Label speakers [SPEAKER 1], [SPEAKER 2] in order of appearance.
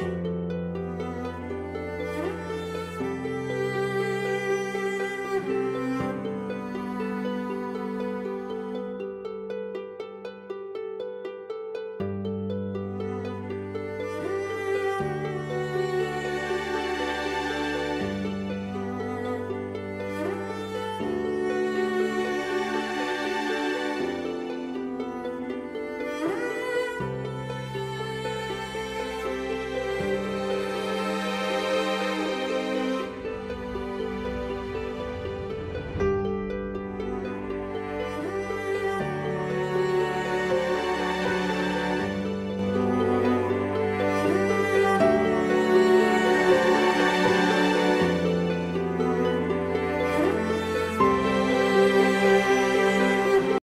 [SPEAKER 1] Bye.